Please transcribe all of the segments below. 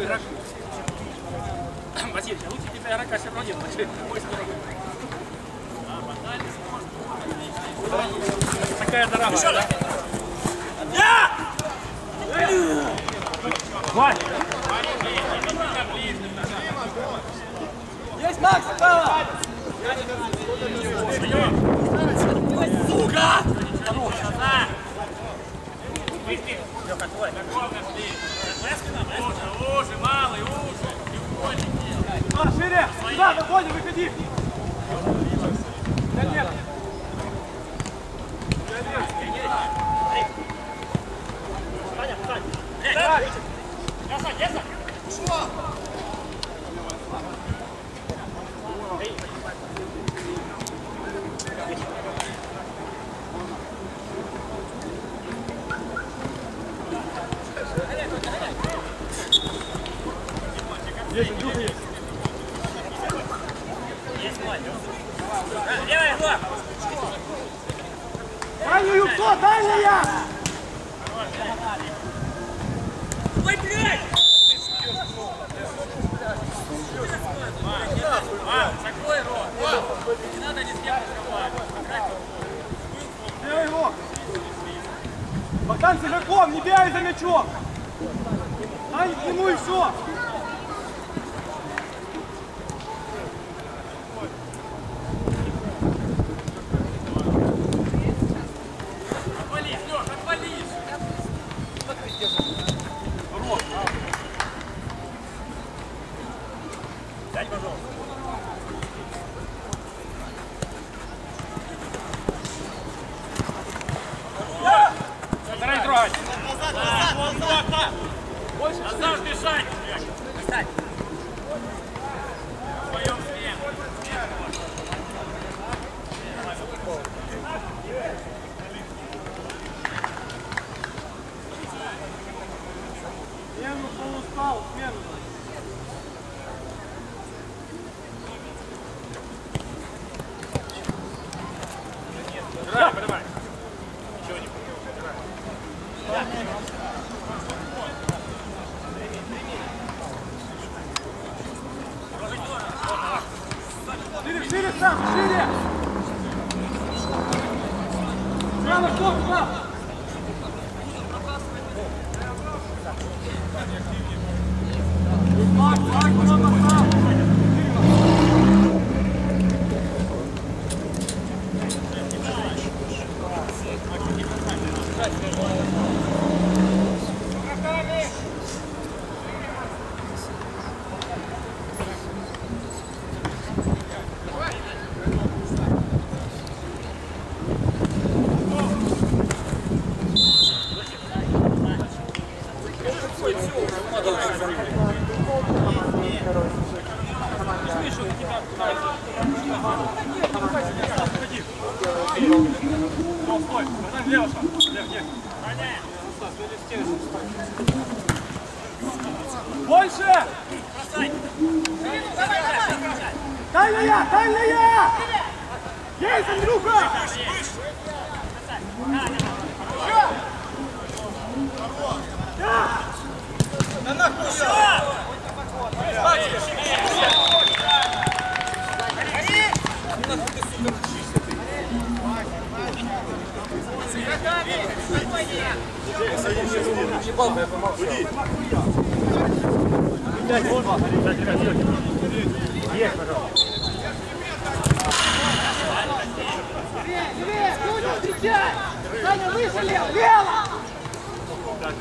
второму игроку. Василий, а лучше тебя игрока все равно нет. Значит, мой здоровый. Такая дорогая, да? Вань! Есть Макс, справа! Сука! Уже, малый, уже. А, шире! Сюда, выходи, выходи! Да нет! Левая Шире! Справа, стоп, справа! Больше! Дальняя, дальняя! Есть, Андрюха! Левее, Дудя, встречай! Саня, выше, лево, лево! Давай,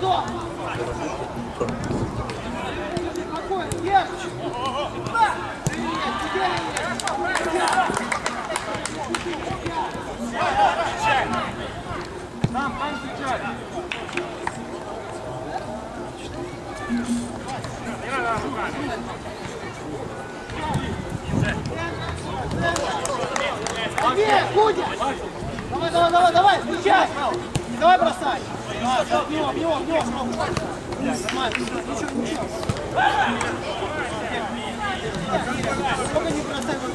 Вон, Него, в него, Нормально. Ничего, ничего. Только не бросай вот.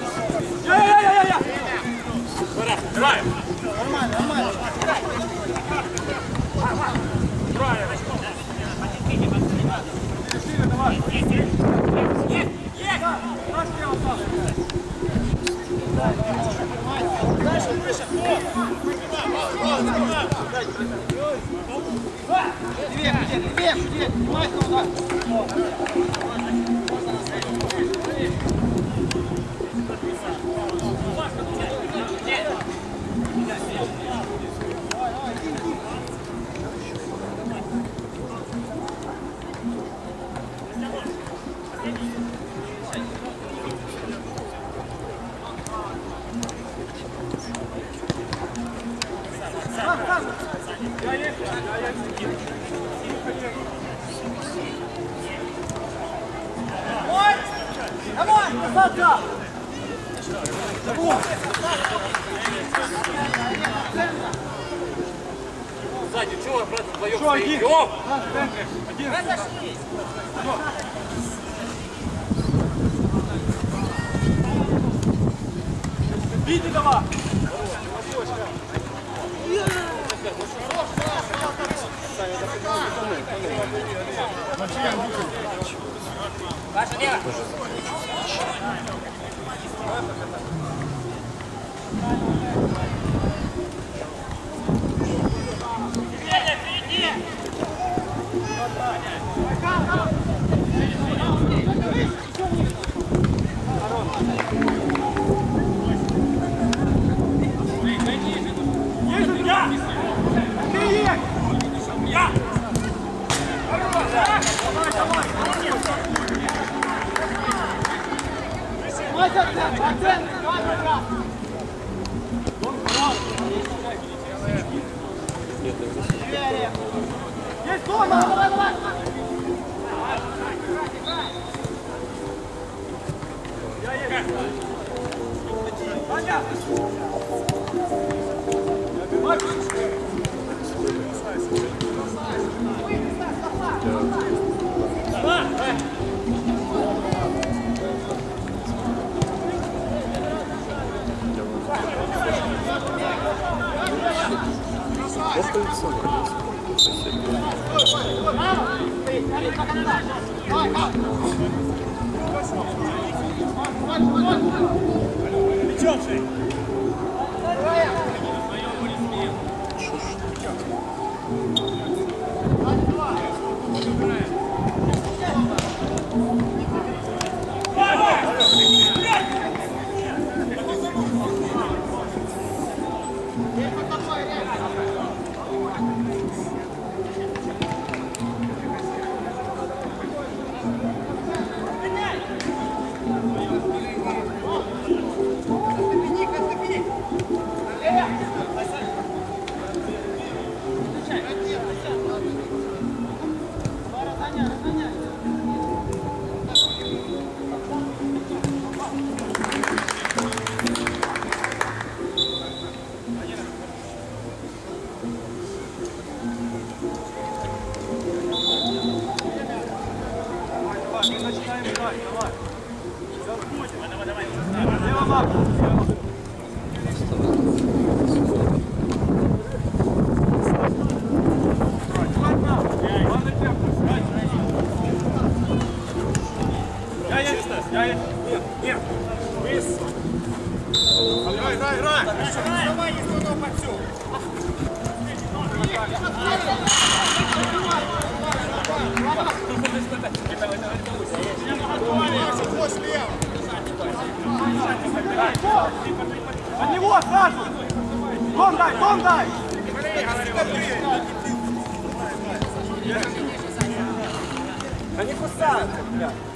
Я-я-я-я-я! Нормально, нормально. Сильно давай. Наш тело сам. Дальше, выше. Левее, левее, левее, левее. Внимательно, удар. Давай, Паша, лево! Есть Есть Давай, дома! давай, давай. Я есть! Понятно! Давай, давай. Давай, Я. Нет, нет. Играй, играй, играй. Давай, если он подсел. От него сразу! Дом дай, дом дай! Где-то чуть-чуть, где-то чуть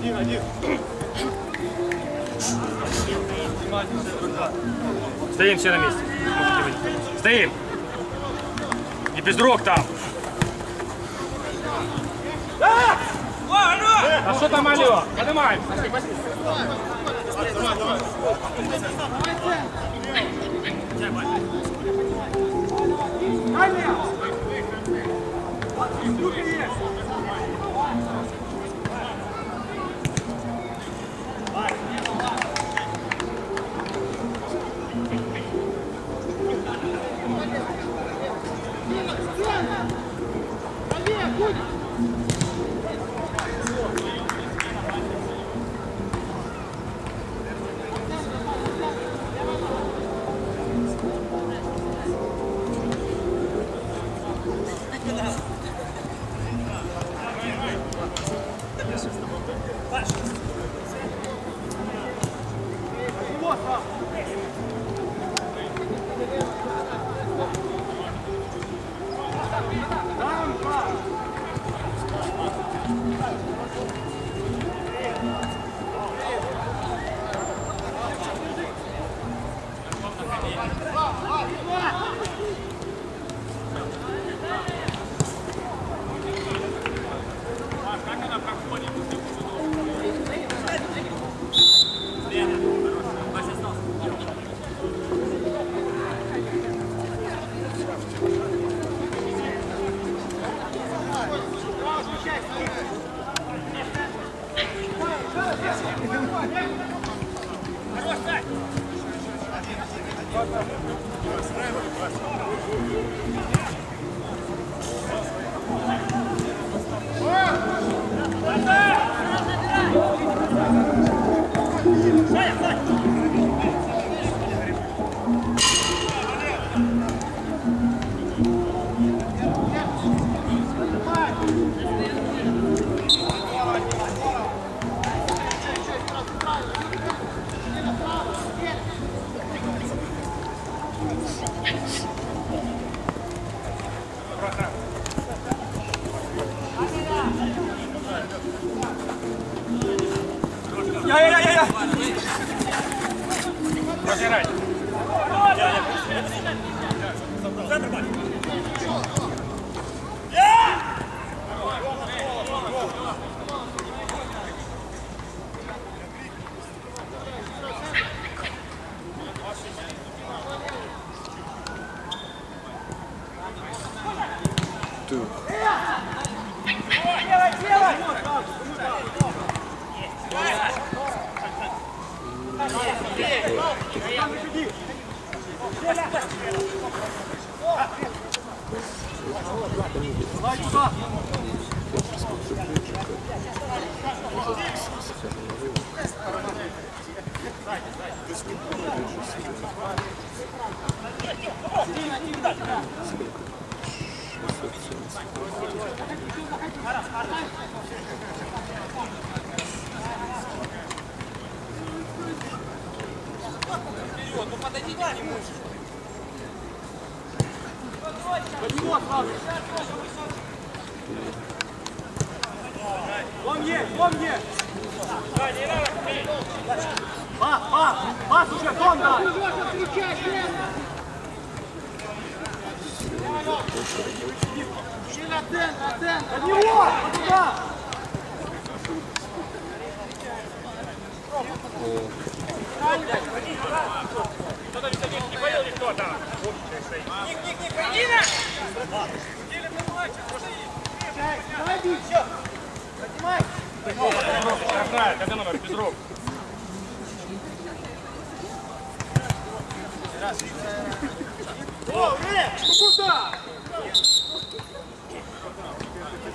Один, один. Стоим все на месте. Стоим. Не без рук там. А что там алло? Поднимаем. Дай мне! Руки есть! Правее, Я, я, я, я. Ну подойдите к нему. Под него сразу. Вон есть. Пас, пас, пас уже, дом дай. Иди на центр, на центр! Под него, туда. Кто-то не поел никто там. Давай, бить! Поднимай! Правильно, когда номер без рук. О, Ре, ну куда? простреливать. Есть смена на нас.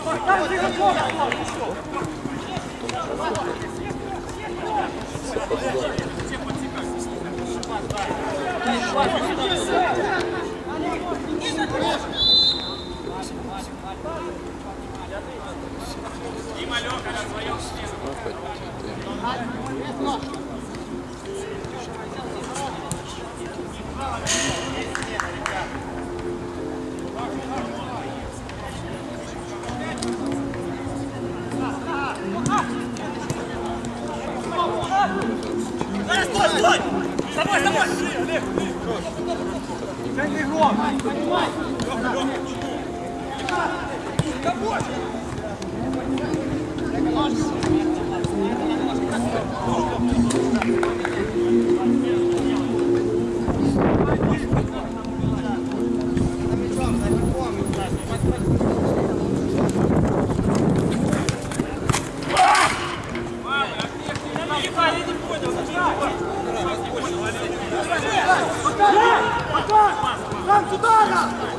Богдан Зеленков! Ganz Bolsonaro!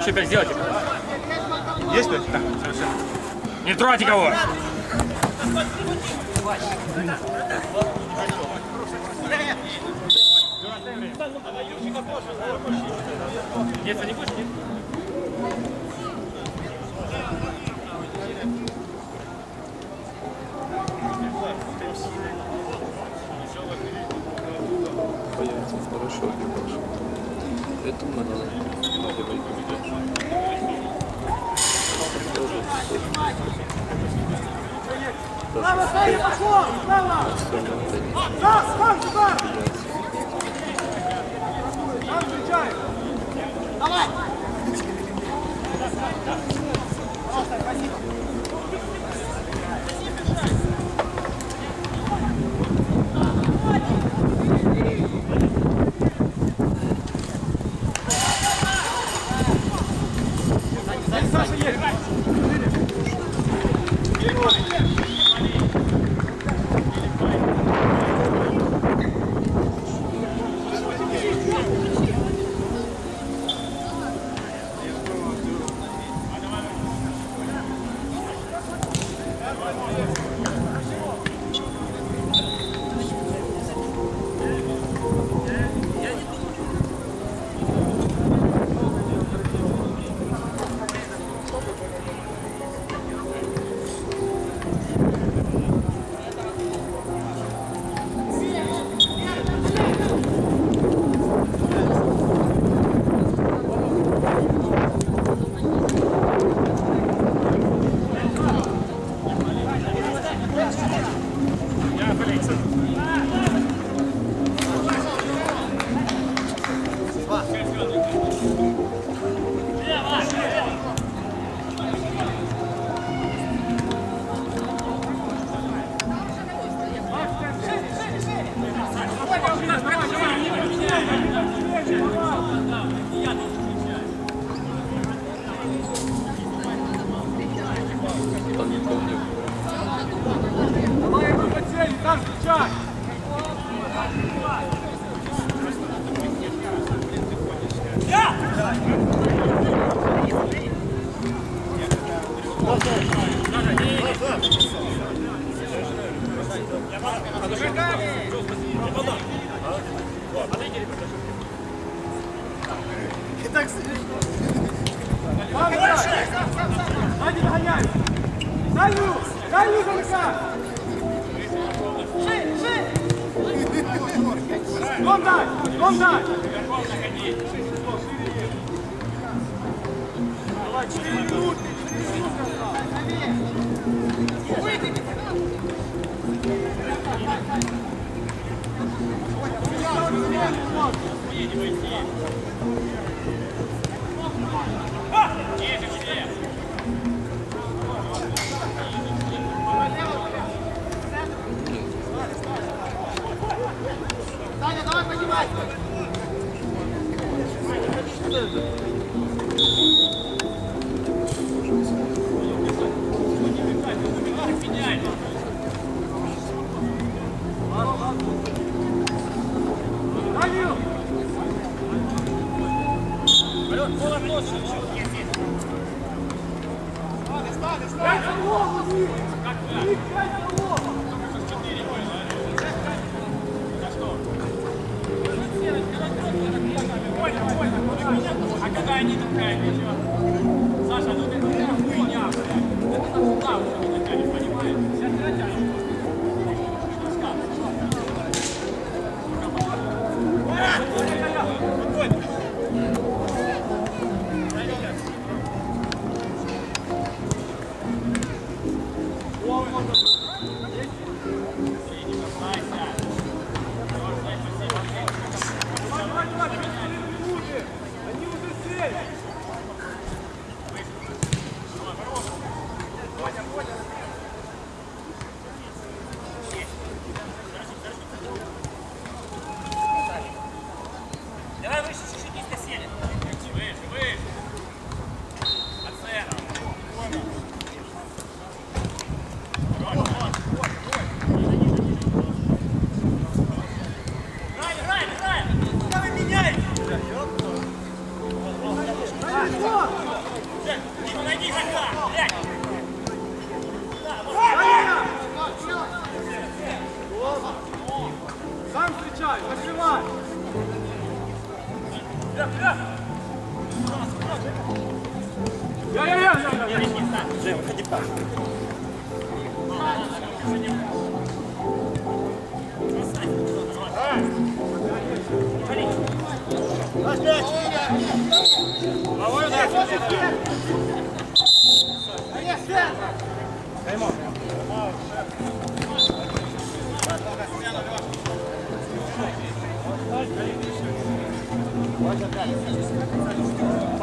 Еще пять сделайте. Есть пять? Да. Не трогайте кого. Нет, не будешь? Нет? Появится хорошо, не хорошо. Это надо. Право, Саня, пошел! Право! Да, сам сюда! Сам встречай! Давай! Там дальше. Сзади догоняй. Дальнюю, дальнюю замыкай. Дом дай, дом дай. Давай, 4 минуты. Саня, давай поднимай. Дальнюю. Пять уже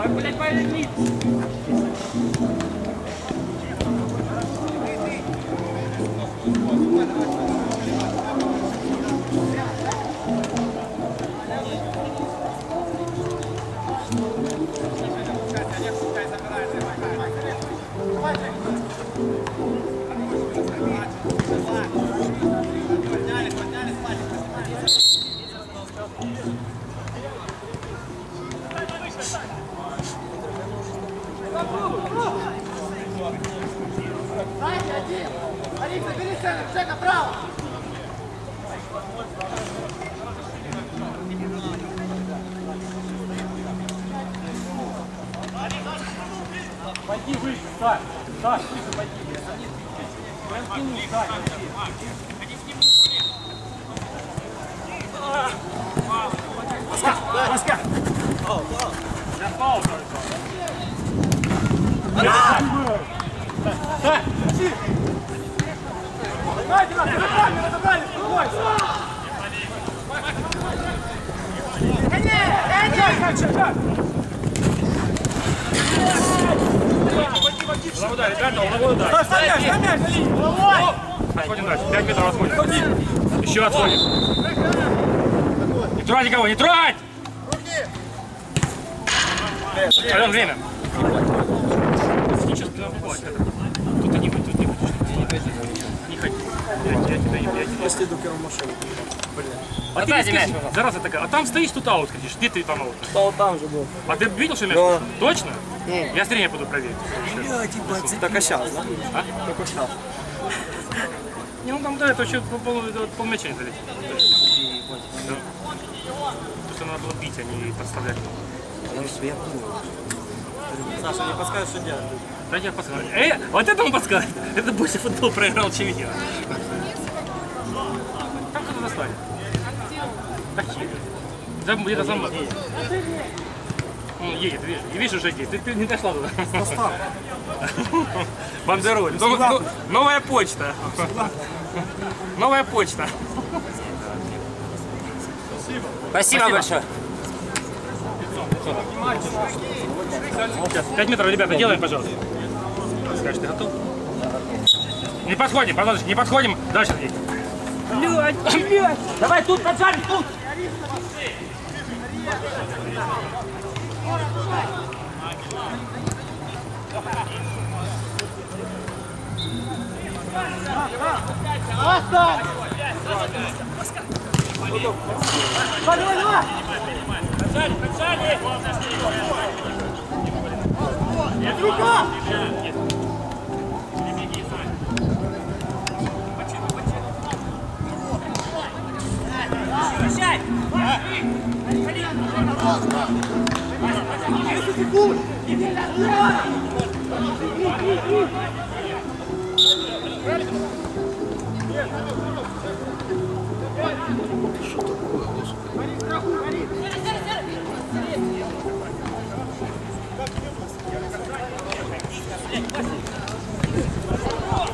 Блять, повернись! Саня, один. Алик, забери центр, Жека, право. Пойди выше, Саш. Саш, выше пойди. Прям к нему, Саш, пойди. Давайте, нас, разобрали, разобрали, спокойно. Шаг, шаг, шаг. Удар, ребята, удар, удар. Ален, время. Сейчас ты напугать. Тут ты не будешь, тут не будешь. Не ходи. Я тебя не бью. Я следу к его машине. Блин. А ты скажи, зараза такая, а там стоишь, тут аут кричишь. Где ты там аут? Аут там же был. А ты видел, что мяч? Точно? Нет. Я зрение буду проверить. Типа, только сейчас, да? А? Только сейчас. Не, ну там, да, это еще пол, пол мяча не залетит. Да. Потому что надо было бить, а не подставлять. Саша, не подскажешь, что делать? Да я подскажу. Э, вот это он подскажет. Это больше футбол проиграл, чем я. Там кто-то достанет. Какие? Да, где-то сам. Ну, едет, видишь, видишь, уже едет. Ты, ты не дошла туда. Бандероль. Ну, ну, Новая почта. Новая почта. Спасибо большое. Сейчас, 5 метров, ребята, делаем, пожалуйста. Скажешь, ты готов? Не подходим, подожди, не подходим. Дальше, Сергей. Блядь, блядь. Давай тут, поджарь, тут. Оставь! Давай, давай, давай! Поджали, поджали! Нет, рука! Прощай! Что такое, господи? Yeah, question.